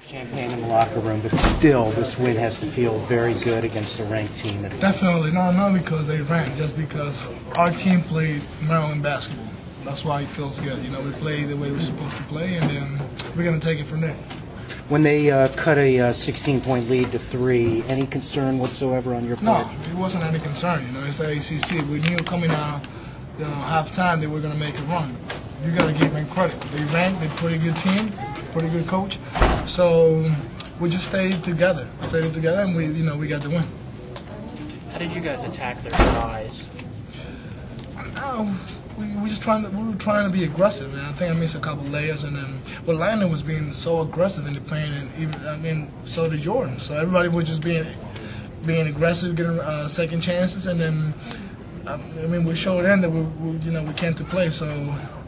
Champagne in the locker room, but still, this win has to feel very good against a ranked team. Definitely, no, not because they ran, just because our team played Maryland basketball. That's why it feels good. You know, we played the way we're supposed to play, and then we're going to take it from there. When they uh, cut a 16-point lead to three, any concern whatsoever on your part? No, it wasn't any concern. You know, it's the ACC. We knew coming out, you know, halftime that we're going to make a run. You got to give them credit. They ranked, they're a pretty good team, pretty good coach. So we just stayed together, stayed together, and we, you know, we got the win. How did you guys attack their size? Um, we, we just trying to we were trying to be aggressive, and I think I missed a couple layers, and then but Landon was being so aggressive in the paint, and even I mean so did Jordan. So everybody was just being being aggressive, getting uh, second chances, and then um, I mean we showed them that we, we you know we came to play. So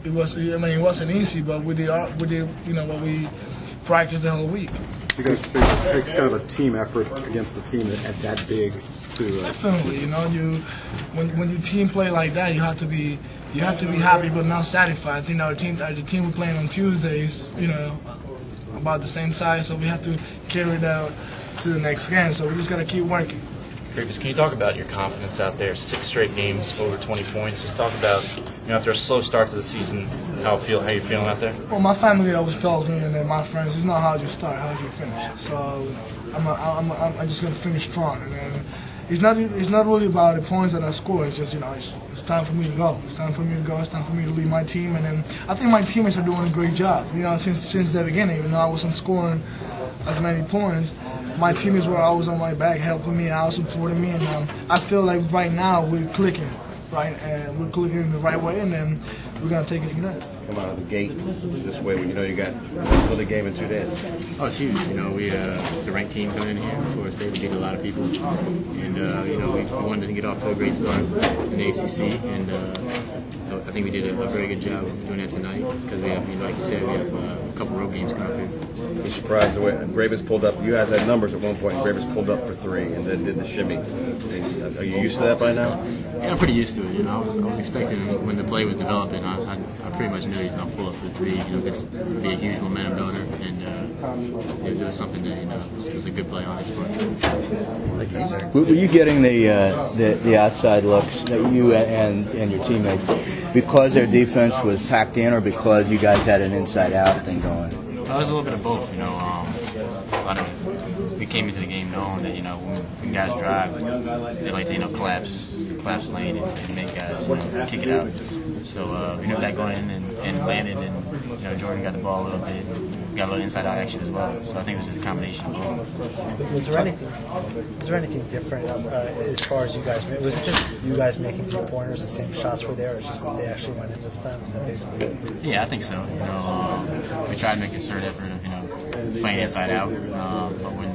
it was I mean it wasn't easy, but we did we did you know what we practiced the whole week. You guys think it takes kind of a team effort against a team that, at that big to. Uh, Definitely, you know, you when when you team play like that, you have to be you have to be happy but not satisfied. I think our team, the team we're playing on Tuesdays, you know, about the same size, so we have to carry it out to the next game. So we just got to keep working. Greivis, can you talk about your confidence out there? Six straight games, over 20 points. Just talk about, you know, after a slow start to the season, how feel, how you feeling out there? Well, my family always tells me, and then my friends, it's not how you start, how you finish. So I'm, a, I'm, a, I'm just gonna finish strong, and then it's not it's not really about the points that I score. It's just you know it's, it's time for me to go. It's time for me to go. It's time for me to lead my team, and then I think my teammates are doing a great job. You know, since since the beginning, even though I wasn't scoring as many points, my teammates were always on my back, helping me out, supporting me, and um, I feel like right now we're clicking, right, and we're clicking in the right way, and then we're gonna take it from there. Come out of the gate this way when you know you got another game in two days. Oh, it's huge. You know, we uh, it's a ranked team coming in here. Florida State, we beat a lot of people, and uh, you know we, we wanted to get off to a great start in the ACC, and uh, I think we did a, a, very good job doing that tonight because we have, you know, like you said, we have uh, a couple road games coming up here. You surprised the way Greivis pulled up. You guys had numbers at one point. Greivis pulled up for three and then did the shimmy. Are you used to that by now? Yeah, I'm pretty used to it. You know, I was, I was expecting when the play was developing. I, I, I pretty much knew he's gonna pull up for three. You know, this would be a huge momentum builder, and uh, it, it, was something that you know it was, it was a good play on his part. Were you getting the, uh, the the outside looks that you and and your teammates because their defense was packed in, or because you guys had an inside-out thing going? It was a little bit of both. You know, um, I don't, we came into the game knowing that you know when, when guys drive, they like to you know collapse collapse lane and, and make guys you know, kick it out. So uh, we knew that going in and, and Landon, and you know Jordan got the ball a little bit, got a little inside out action as well. So I think it was just a combination of both. Was there anything? Was there anything different uh, as far as you guys? Was it just you guys making three pointers? The same shots were there, or just that they actually went in this time? Is that basically? Yeah, I think so. You know, um, we tried to make a certain effort of you know playing inside out, um, but when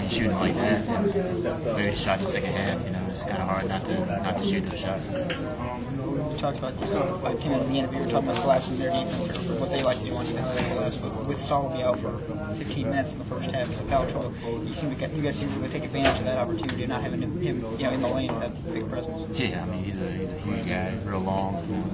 when shooting like that, and maybe shot in the second half, you know, it's kind of hard not to not to shoot those shots We talked about, like, the end of you were talking about collapsing their defense or, what they like to do on defense is collapse. But with Solomon out for 15 minutes in the first half, so foul trouble, you seem to get, you guys seem to take advantage of that opportunity, not having him, him you know, in the lane with that big presence. Yeah, I mean, he's a, he's a huge guy, real long, you know,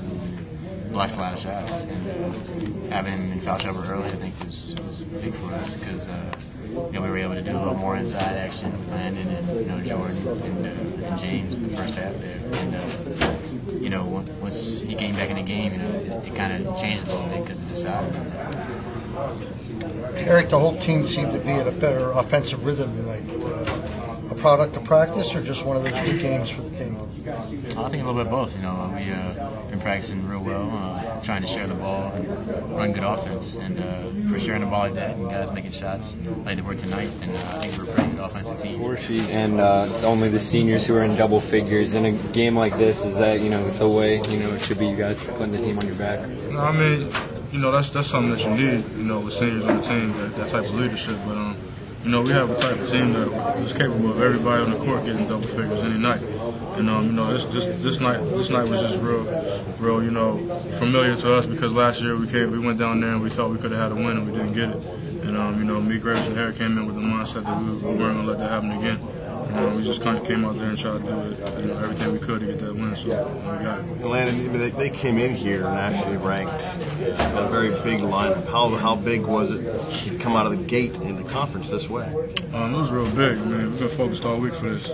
blocks a lot of shots. And uh, having him in foul trouble early, I think, was, was big for us because. Uh, you know, we were able to do a little more inside action with Landon and you know Jordan and, uh, and James in the first half there. And uh, you know, once he came back in the game, you know, it, kind of changed a little bit because of the size. Eric, the whole team seemed to be in a better offensive rhythm tonight. Uh, a product of practice, or just one of those good games for the team? I think a little bit of both. You know, we uh, been practicing real well, uh, trying to share the ball and run good offense. And uh, for sharing the ball like that and guys making shots like they were tonight, then uh, I think we're a pretty good offensive team. And uh, it's only the seniors who are in double figures. In a game like this, is that you know the way you know it should be? You guys putting the team on your back. No, I mean, you know that's that's something that you need. You know, with seniors on the team, that, that type of leadership. But um, you know, we have a type of team that is capable of everybody on the court getting double figures any night. And um, you know, this, this this night this night was just real, real, you know, familiar to us because last year we came, we went down there and we thought we could have had a win and we didn't get it. And um, you know, me, Greivis, and Harry came in with the mindset that we, we weren't gonna let that happen again. Uh, we just kind of came out there and tried to do it, you know, everything we could to get that win. So we got it. Landon, I mean, they, they came in here nationally ranked, a very big lineup. How how big was it to come out of the gate in the conference this way? Um, it was real big. I mean, we've been focused all week for this.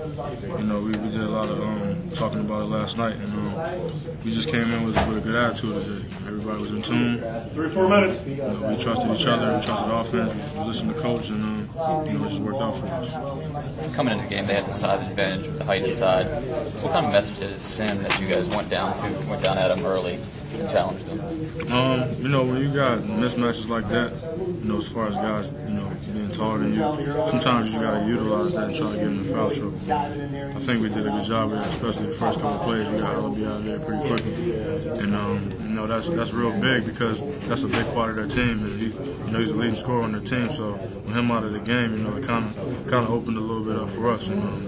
You know, we, we did a lot of um, talking about it last night, and um, we just came in with, with a good attitude today. Everybody was in tune. Three, four minutes. You know, we trusted each other. We trusted offense. We listened to coach, and um, you know, it just worked out for us. Coming into the game, they had the size advantage the height inside. What kind of message did it send that you guys went down to went down at them early them? Um, you know, when you got mismatches like that, you know, as far as guys, you know, being taller than you, sometimes you just got to utilize that and try to get them in foul trouble. I think we did a good job of that, especially the first couple of plays. We got Alabi out there pretty quickly, and um, you know that's that's real big because that's a big part of their team, and he, you know, he's the leading scorer on their team. So with him out of the game, you know, it kind of kind of opened a little bit up for us, and um,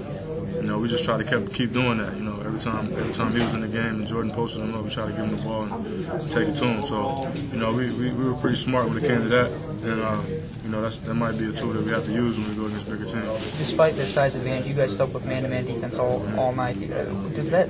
you know, we just try to keep keep doing that. You know, every time every time he was in the game and Jordan posted him up, we tried to give him the ball and take it to him. So, you know, we, we, we were pretty smart when it came to that, and uh, you know, that's that might be a tool that we have to use when we go against bigger teams. Despite their size advantage, you guys stuck with man-to-man defense all, all night. Does that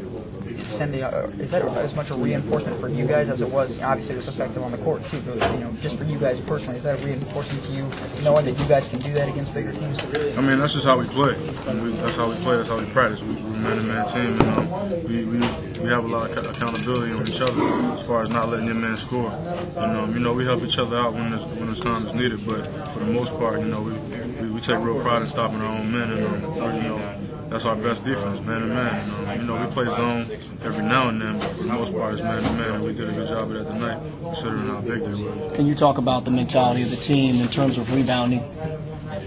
send a, uh, is that as much a reinforcement for you guys as it was? Obviously, it was effective on the court too, but you know, just for you guys personally, is that a reinforcement to you, knowing that you guys can do that against bigger teams? I mean, that's just how we play. We, that's how we play. That's how we practice. We, we're a man-to-man team, and um, we, we we have a lot of accountability on each other as far as not letting your man score. And um, you know, we help each other out when it's when it's time is needed. But for the most part, you know, we we, we take real pride in stopping our own men, and um, you know. That's our best defense, man to man. You know, we play zone every now and then, but for the most part, it's man to man, and we did a good job of that tonight, considering how big they were. Can you talk about the mentality of the team in terms of rebounding?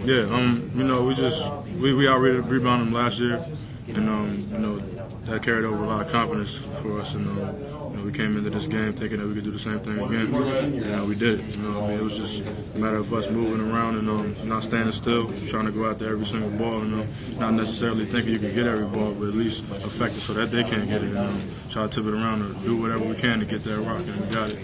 Yeah, um, you know, we just we, we out rebounded them last year, and um, you know that carried over a lot of confidence for us, and um, you know, we came into this game thinking that we could do the same thing again, and uh, we did it. You know, I mean, it was just a matter of us moving around and um, not standing still, trying to go out there every single ball, and um, not necessarily thinking you could get every ball, but at least affect it so that they can't get it, and um, try to tip it around or do whatever we can to get that rock, and we got it.